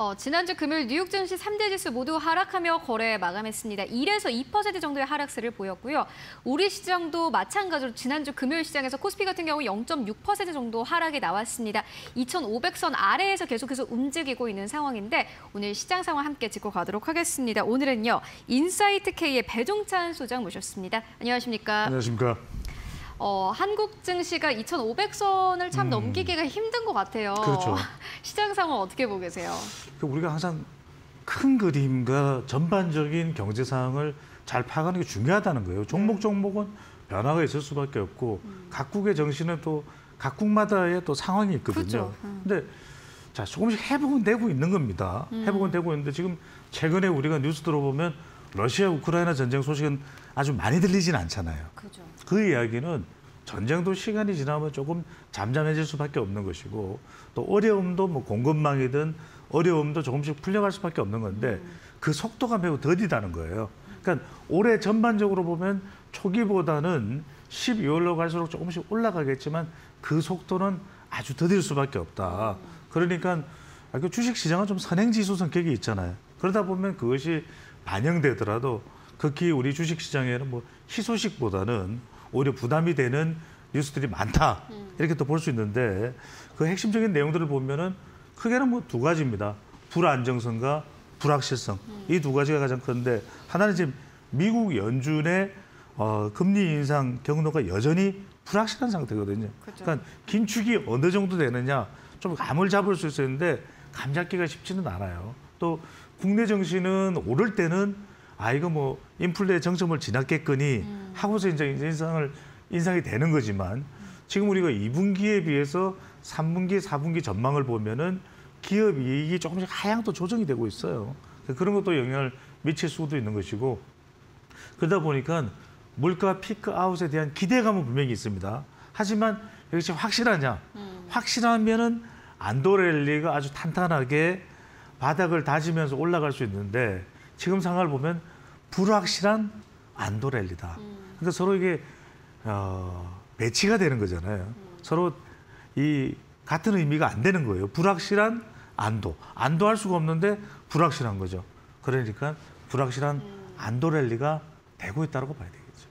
어, 지난주 금요일 뉴욕 증시 3대 지수 모두 하락하며 거래 마감했습니다. 1에서 2% 정도의 하락세를 보였고요. 우리 시장도 마찬가지로 지난주 금요일 시장에서 코스피 같은 경우 0.6% 정도 하락이 나왔습니다. 2,500선 아래에서 계속해서 움직이고 있는 상황인데 오늘 시장 상황 함께 짚고 가도록 하겠습니다. 오늘은요. 인사이트 K의 배종찬 소장 모셨습니다. 안녕하십니까? 안녕하십니까? 어, 한국 증시가 2,500선을 참 음. 넘기기가 힘든 것 같아요. 그렇죠. 시장 상황 어떻게 보고 계세요? 그 우리가 항상 큰 그림과 전반적인 경제 상황을 잘 파악하는 게 중요하다는 거예요. 종목 종목은 변화가 있을 수밖에 없고 각국의 정신은 또 각국마다의 또 상황이 있거든요. 그렇죠. 음. 근데 자 조금씩 회복은 되고 있는 겁니다. 음. 회복은 되고 있는데 지금 최근에 우리가 뉴스 들어보면 러시아 우크라이나 전쟁 소식은 아주 많이 들리진 않잖아요. 그죠. 그 이야기는 전쟁도 시간이 지나면 조금 잠잠해질 수밖에 없는 것이고 또 어려움도 뭐 공급망이든 어려움도 조금씩 풀려갈 수밖에 없는 건데 그 속도가 매우 더디다는 거예요. 그러니까 올해 전반적으로 보면 초기보다는 12월로 갈수록 조금씩 올라가겠지만 그 속도는 아주 더딜 수밖에 없다. 그러니까 아, 그 주식 시장은 좀 선행지수 성격이 있잖아요. 그러다 보면 그것이 반영되더라도 극히 우리 주식 시장에는 뭐 희소식보다는 오히려 부담이 되는 뉴스들이 많다 이렇게 또 볼 수 있는데 그 핵심적인 내용들을 보면은 크게는 뭐 두 가지입니다. 불안정성과 불확실성 이 두 가지가 가장 큰데 하나는 지금 미국 연준의 어, 금리 인상 경로가 여전히 불확실한 상태거든요. 그렇죠. 그러니까 긴축이 어느 정도 되느냐 좀 감을 잡을 수 있었는데 감 잡기가 쉽지는 않아요. 또 국내 증시는 오를 때는 아 이거 뭐 인플레 정점을 지났겠거니 하고서 이제 인상을 인상이 되는 거지만 지금 우리가 2분기에 비해서 3분기, 4분기 전망을 보면은 기업 이익이 조금씩 하향도 조정이 되고 있어요. 그런 것도 영향을 미칠 수도 있는 것이고 그러다 보니까 물가 peak out에 대한 기대감은 분명히 있습니다. 하지만 이것이 확실하냐? 확실하면은 안도렐리가 아주 탄탄하게 바닥을 다지면서 올라갈 수 있는데 지금 상황을 보면 불확실한 안도렐리다. 그러니까 서로 이게 어, 배치가 되는 거잖아요. 서로 이 같은 의미가 안 되는 거예요. 불확실한 안도. 안도할 수가 없는데 불확실한 거죠. 그러니까 불확실한 안도렐리가 되고 있다고 봐야 되겠죠.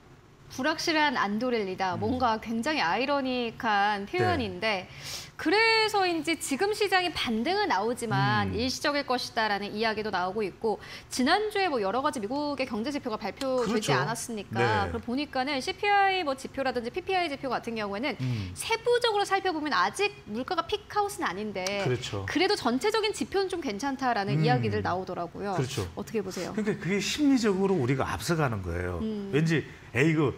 불확실한 안도렐리다. 음. 뭔가 굉장히 아이러니한 네. 표현인데 그래서인지 지금 시장이 반등은 나오지만 음. 일시적일 것이다라는 이야기도 나오고 있고 지난주에 뭐 여러 가지 미국의 경제 지표가 발표되지 그렇죠. 않았습니까? 네. 그럼 보니까는 CPI 뭐 지표라든지 PPI 지표 같은 경우에는 음. 세부적으로 살펴보면 아직 물가가 피크아웃은 아닌데 그렇죠. 래도 전체적인 지표는 좀 괜찮다라는 음. 이야기들 나오더라고요. 그렇죠. 어떻게 보세요? 그러니까 그게 심리적으로 우리가 앞서가는 거예요. 음. 왠지 에이 똑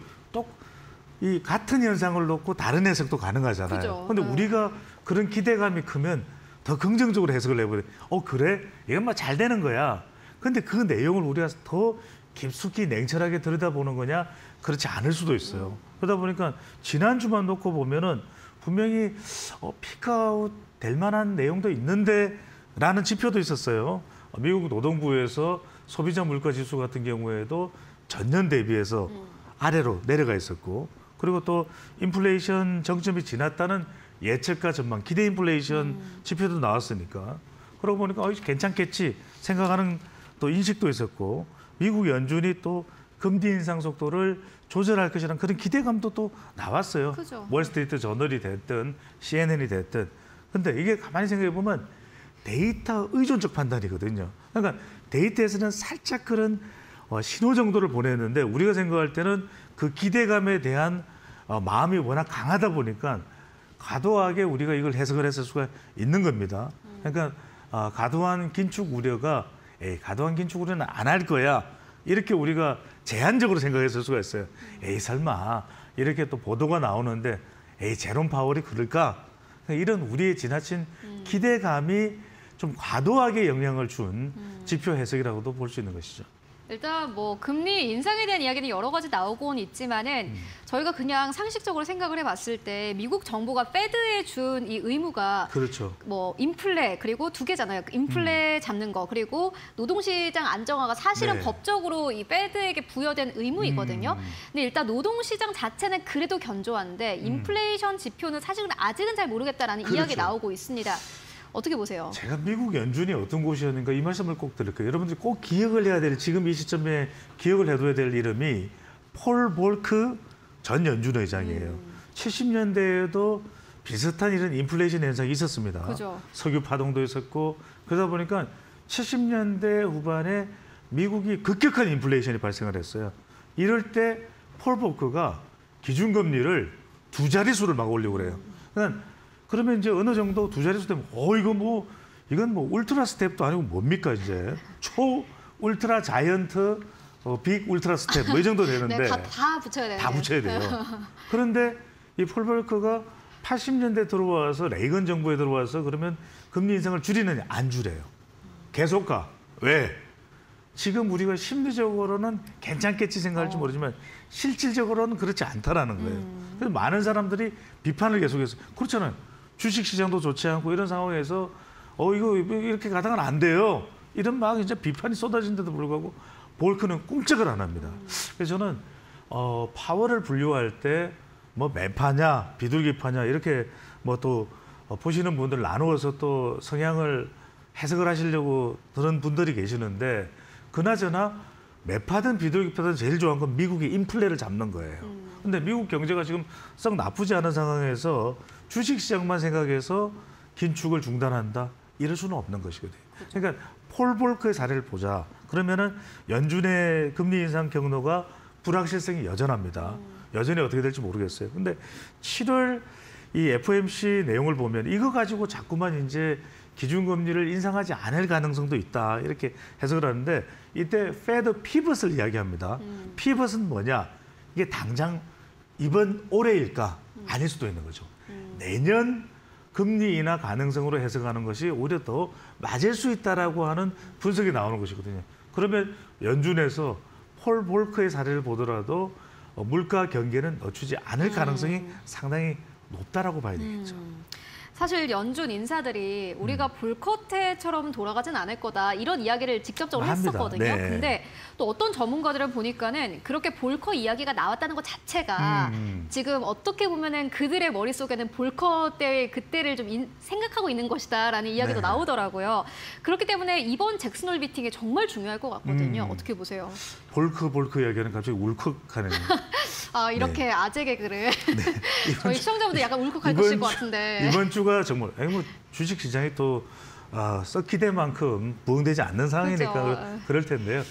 이 같은 현상을 놓고 다른 해석도 가능하잖아요. 그죠. 근데 네. 우리가 그런 기대감이 크면 더 긍정적으로 해석을 해버려. 어 그래? 이건 뭐잘 되는 거야. 근데 그 내용을 우리가 더 깊숙이 냉철하게 들여다보는 거냐? 그렇지 않을 수도 있어요. 그러다 보니까 지난 주만 놓고 보면은 분명히 어, 피크아웃 될 만한 내용도 있는데 라는 지표도 있었어요. 어, 미국 노동부에서 소비자 물가 지수 같은 경우에도 전년 대비해서 아래로 내려가 있었고 그리고 또 인플레이션 정점이 지났다는 예측과 전망, 기대 인플레이션 지표도 나왔으니까 그러고 보니까 어, 괜찮겠지 생각하는 또 인식도 있었고 미국 연준이 또 금리 인상 속도를 조절할 것이라는 그런 기대감도 또 나왔어요. 그죠. 월스트리트 저널이 됐든 CNN이 됐든 근데 이게 가만히 생각해 보면 데이터 의존적 판단이거든요. 그러니까 데이터에서는 살짝 그런 어, 신호 정도를 보냈는데 우리가 생각할 때는 그 기대감에 대한 어, 마음이 워낙 강하다 보니까 과도하게 우리가 이걸 해석을 했을 수가 있는 겁니다. 그러니까 아, 과도한 긴축 우려가 에이, 과도한 긴축 우려는 안 할 거야. 이렇게 우리가 제한적으로 생각했을 수가 있어요. 에이 설마 이렇게 또 보도가 나오는데 에이 제롬 파월이 그럴까? 이런 우리의 지나친 기대감이 좀 과도하게 영향을 준 지표 해석이라고도 볼 수 있는 것이죠. 일단 뭐 금리 인상에 대한 이야기는 여러 가지 나오곤 있지만은 음. 저희가 그냥 상식적으로 생각을 해봤을 때 미국 정부가 페드에 준 이 의무가 그렇죠. 뭐 인플레 그리고 두 개잖아요. 인플레 잡는 거 그리고 노동시장 안정화가 사실은 음. 네. 법적으로 이 페드에게 부여된 의무이거든요. 음. 근데 일단 노동시장 자체는 그래도 견조한데 인플레이션 지표는 사실은 아직은 잘 모르겠다라는 그렇죠. 이야기 나오고 있습니다. 어떻게 보세요? 제가 미국 연준이 어떤 곳이었는가 이 말씀을 꼭 드릴 거예요. 여러분들이 꼭 기억을 해야 될 지금 이 시점에 기억을 해둬야 될 이름이 폴 볼크 전 연준 의장이에요. 70년대에도 비슷한 이런 인플레이션 현상이 있었습니다. 그죠. 석유 파동도 있었고 그러다 보니까 70년대 후반에 미국이 급격한 인플레이션이 발생을 했어요. 이럴 때 폴 볼크가 기준금리를 두 자릿수를 막 올리고 그래요. 그러니까 그러면 이제 어느 정도 두 자릿수 되면 어 이거 뭐 이건 뭐 ultra step도 아니고 뭡니까 이제 초 ultra giant 어, big ultra step 뭐 이 정도 되는데 네, 다, 다 붙여야 되는 다 붙여야 돼요. 그런데 이 폴 볼커가 80년대 들어와서 레이건 정부에 들어와서 그러면 금리 인상을 줄이느냐 안 줄여요. 계속 가. 왜? 지금 우리가 심리적으로는 괜찮겠지 생각할지 어. 모르지만 실질적으로는 그렇지 않다라는 거예요. 그래서 많은 사람들이 비판을 계속해서 그렇잖아요. 주식 시장도 좋지 않고 이런 상황에서 어 이거 이렇게 가다가는 안 돼요. 이런 막 이제 비판이 쏟아진데도 불구하고 볼크는 꿈쩍을 안 합니다. 그래서 저는 어 파워를 분류할 때 뭐 매파냐 비둘기파냐 이렇게 뭐또 보시는 분들 나누어서 또 성향을 해석을 하시려고 그런 분들이 계시는데 그나저나 매파든 비둘기파든 제일 좋아하는 건 미국의 인플레를 잡는 거예요. 근데 미국 경제가 지금 썩 나쁘지 않은 상황에서 주식 시장만 생각해서 긴축을 중단한다 이럴 수는 없는 것이거든요. 그러니까 폴 볼크의 사례를 보자. 그러면은 연준의 금리 인상 경로가 불확실성이 여전합니다. 여전히 어떻게 될지 모르겠어요. 근데 7월 이 FOMC 내용을 보면 이거 가지고 자꾸만 이제 기준금리를 인상하지 않을 가능성도 있다 이렇게 해석을 하는데 이때 Fed pivot을 이야기합니다. pivot은 뭐냐? 이게 당장 이번 올해일까 아닐 수도 있는 거죠. 내년 금리 인하 가능성으로 해석하는 것이 오히려 더 맞을 수 있다라고 하는 분석이 나오는 것이거든요. 그러면 연준에서 폴 볼커의 사례를 보더라도 어, 물가 경계는 늦추지 않을 가능성이 상당히 높다라고 봐야 되겠죠. 음. 사실 연준 인사들이 우리가 음. 볼커테처럼 돌아가진 않을 거다 이런 이야기를 직접적으로 합니다. 했었거든요. 네. 근데 또 어떤 전문가들을 보니까는 그렇게 볼커 이야기가 나왔다는 것 자체가 음. 지금 어떻게 보면은 그들의 머릿속에는 볼커 때의 그때를 좀 인- 생각하고 있는 것이다라는 이야기도 네. 나오더라고요. 그렇기 때문에 이번 잭슨홀 미팅이 정말 중요할 것 같거든요. 음. 어떻게 보세요? 볼크 볼크 이야기는 갑자기 울컥하네요. 아 이렇게 아재 개그를 저희 시청자분들 약간 울컥할 것일 것 주- 같은데. 이번 주가 정말 아니 뭐 주식 시장이 또 아, 썩 기대만큼 부응되지 않는 상황이니까 그죠. 그럴 텐데요.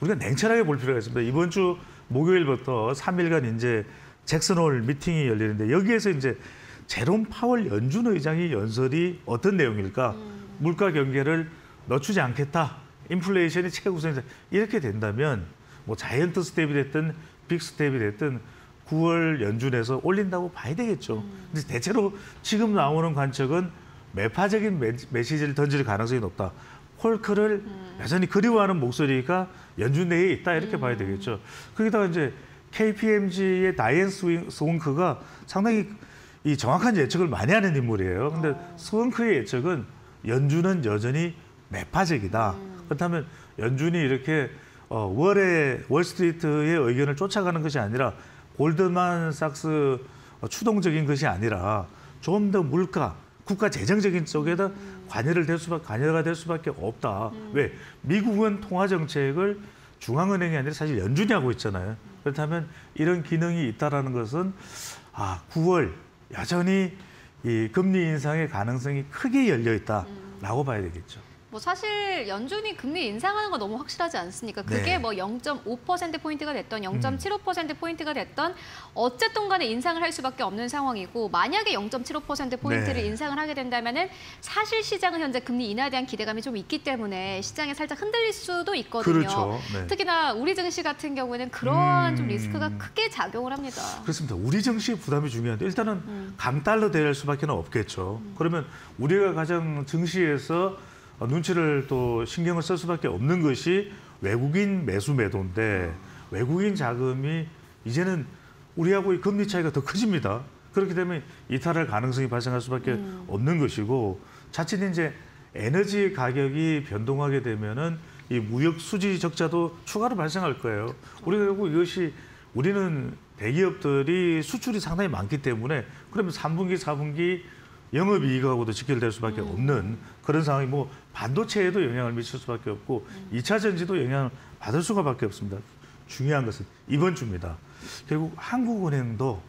우리가 냉철하게 볼 필요가 있습니다. 이번 주 목요일부터 3일간 이제 잭슨홀 미팅이 열리는데 여기에서 이제 제롬 파월 연준 의장의 연설이 어떤 내용일까? 물가 경계를 늦추지 않겠다. 인플레이션이 최우선이다. 이렇게 된다면 뭐 giant step이 됐든 big step이 됐든 9월 연준에서 올린다고 봐야 되겠죠. 근데 대체로 지금 나오는 관측은 매파적인 메- 메시지를 던질 가능성이 높다. 볼커를 여전히 그리워하는 목소리가 연준 내에 있다 이렇게 봐야 되겠죠. 거기다가 이제 KPMG의 다이앤 스윙- 스원크가 상당히 이 정확한 예측을 많이 하는 인물이에요. 근데 스원크의 예측은 연준은 여전히 매파적이다. 그렇다면 연준이 이렇게 어, 월에 월스트리트의 의견을 쫓아가는 것이 아니라 골드만삭스 어, 추동적인 것이 아니라 좀더 물가 국가 재정적인 쪽에다 관여를 될 수밖에 관여가 될 수밖에 없다. 왜 미국은 통화 정책을 중앙은행이 아니라 사실 연준이 하고 있잖아요. 그렇다면 이런 기능이 있다라는 것은 아 9월 여전히 이 금리 인상의 가능성이 크게 열려 있다라고 봐야 되겠죠. 뭐 사실 연준이 금리 인상하는 거 너무 확실하지 않습니까? 그게 네. 뭐 0.5% 포인트가 됐던 0.75% 포인트가 됐던 어쨌든 간에 인상을 할 수밖에 없는 상황이고 만약에 0.75% 포인트를 네. 인상을 하게 된다면은 사실 시장은 현재 금리 인하에 대한 기대감이 좀 있기 때문에 시장에 살짝 흔들릴 수도 있거든요. 그렇죠. 네. 특히나 우리 증시 같은 경우에는 그러한 좀 음. 리스크가 크게 작용을 합니다. 그렇습니다. 우리 증시 부담이 중요한데 일단은 음. 강달러 대할 수밖에 없겠죠. 그러면 우리가 가장 증시에서 어, 눈치를 또 신경을 쓸 수밖에 없는 것이 외국인 매수 매도인데 외국인 자금이 이제는 우리하고 이 금리 차이가 더 커집니다. 그렇기 때문에 이탈할 가능성이 발생할 수밖에 음. 없는 것이고 자칫 이제 에너지 가격이 변동하게 되면은 이 무역 수지 적자도 추가로 발생할 거예요. 우리가 결국 이것이 우리는 대기업들이 수출이 상당히 많기 때문에 그러면 3분기, 4분기 영업이익하고도 직결될 수밖에 음. 없는 그런 상황이 뭐 반도체에도 영향을 미칠 수밖에 없고 음. 이 2차 전지도 영향을 받을 수가밖에 없습니다. 중요한 것은 이번 주입니다. 결국 한국은행도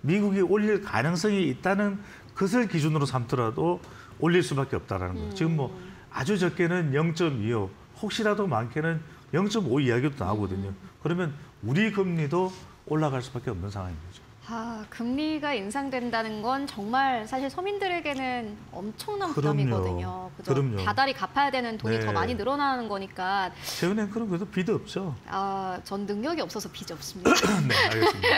미국이 올릴 가능성이 있다는 것을 기준으로 삼더라도 올릴 수밖에 없다라는 거예요. 지금 뭐 아주 적게는 0.25, 혹시라도 많게는 0.5 이야기도 나오거든요. 그러면 우리 금리도 올라갈 수밖에 없는 상황인 거죠. 아, 금리가 인상된다는 건 정말 사실 서민들에게는 엄청난 그럼요. 부담이거든요. 그죠? 그럼요. 다달이 갚아야 되는 돈이 네. 더 많이 늘어나는 거니까 최은행 그런 그래도 빚 없죠. 아, 전 능력이 없어서 빚이 없습니다. 네, 알겠습니다.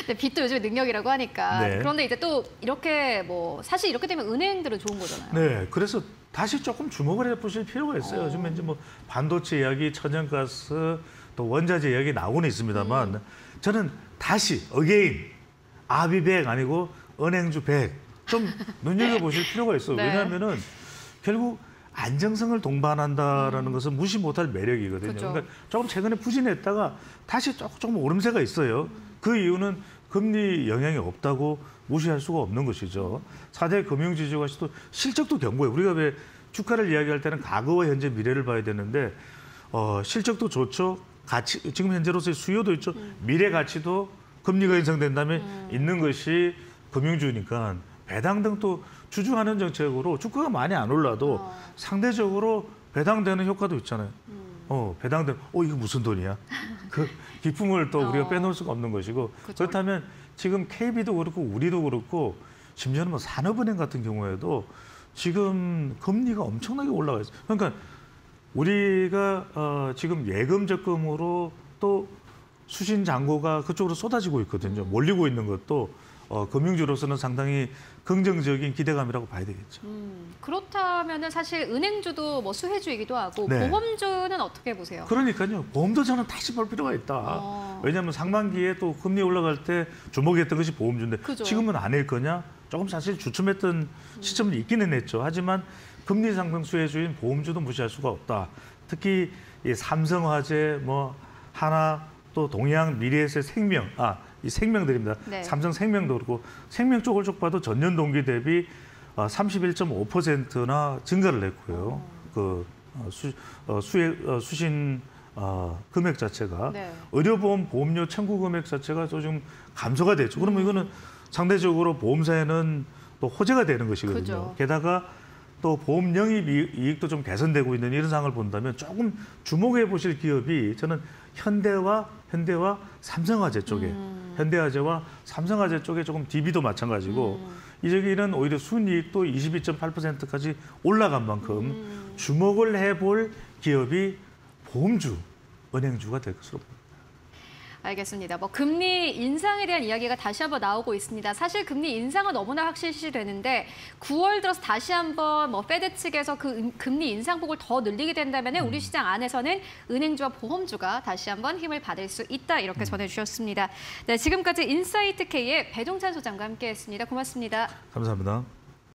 근데 빚도 요즘에 능력이라고 하니까. 네. 그런데 이제 또 이렇게 뭐 사실 이렇게 되면 은행들은 좋은 거잖아요. 네, 그래서 다시 조금 주목을 해보실 필요가 있어요. 어. 요즘에 이제 뭐 반도체 이야기, 천연가스, 또 원자재 이야기 나오고 있습니다만 음. 저는 다시 again I'll be back 아니고 은행주 back 좀 눈여겨 보실 필요가 있어요. 네. 왜냐하면은 결국 안정성을 동반한다라는 것은 무시 못할 매력이거든요. 음. 그죠. 그러니까 조금 최근에 부진했다가 다시 조금 조금 오름세가 있어요. 그 이유는 금리 영향이 없다고 무시할 수가 없는 것이죠. 사대 금융지주가 또 실적도 견고해요. 우리가 왜 주가를 이야기할 때는 과거와 현재 미래를 봐야 되는데 어, 실적도 좋죠. 가치 지금 현재로서의 수요도 있죠. 미래 가치도 금리가 인상된다면 있는 것이 금융주니까 배당 등 또 주주하는 정책으로 주가가 많이 안 올라도 어. 상대적으로 배당되는 효과도 있잖아요. 음. 어, 배당된, 어, 이거 무슨 돈이야? 그 기쁨을 또 우리가 어. 빼놓을 수가 없는 것이고. 그죠. 그렇다면 지금 KB도 그렇고 우리도 그렇고 심지어는 뭐 산업은행 같은 경우에도 지금 금리가 엄청나게 올라가 있어요. 그러니까 우리가 어, 지금 예금 적금으로 또 수신 잔고가 그쪽으로 쏟아지고 있거든요. 몰리고 있는 것도 어, 금융주로서는 상당히 긍정적인 기대감이라고 봐야 되겠죠. 음, 그렇다면은 사실 은행주도 뭐 수혜주이기도 하고 네. 보험주는 어떻게 보세요? 그러니까요. 보험도 저는 다시 볼 필요가 있다. 어. 왜냐하면 상반기에 또 금리 올라갈 때 주목했던 것이 보험주인데 그죠. 지금은 안 할 거냐? 조금 사실 주춤했던 시점은 있기는 했죠. 하지만 금리 상승 수혜주인 보험주도 무시할 수가 없다. 특히 이 삼성화재, 뭐 하나 또 동양 미래에셋 생명, 아 이 생명들입니다. 네. 삼성 생명도 그렇고 생명 쪽을 쭉 봐도 전년 동기 대비 어, 31.5%나 증가를 했고요. 그 어, 수, 어, 수혜, 어, 수신 어, 금액 자체가 네. 의료보험 보험료 청구 금액 자체가 또좀 감소가 됐죠. 그러면 이거는 상대적으로 보험사에는 또 호재가 되는 것이거든요. 그죠. 게다가 또 보험 영입 이익- 이익도 좀 개선되고 있는 이런 상황을 본다면 조금 주목해 보실 기업이 저는 현대와 현대와 삼성화재 쪽에 음. 현대화재와 삼성화재 쪽에 조금 DB도 마찬가지고 음. 이 저기는 오히려 순이익도 22.8%까지 올라간 만큼 음. 주목을 해볼 기업이 보험주, 은행주가 될 것으로 봅니다. 알겠습니다. 뭐 금리 인상에 대한 이야기가 다시 한번 나오고 있습니다. 사실 금리 인상은 너무나 확실시 되는데 9월 들어서 다시 한번 뭐 페드 측에서 그 은- 금리 인상폭을 더 늘리게 된다면 음. 우리 시장 안에서는 은행주와 보험주가 다시 한번 힘을 받을 수 있다 이렇게 음. 전해주셨습니다. 네, 지금까지 인사이트 K의 배종찬 소장과 함께했습니다. 고맙습니다. 감사합니다.